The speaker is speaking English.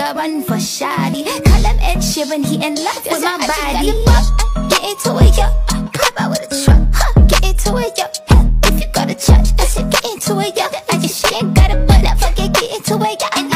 Run for shoddy. Call him Ed Sheeran, he in love with my body. Get into it, yo. Pop out with a truck. Huh. Get into it, yo. If you go to church, I said get into it, yo. I just she ain't got a butt, I fuck it, get into it, yo.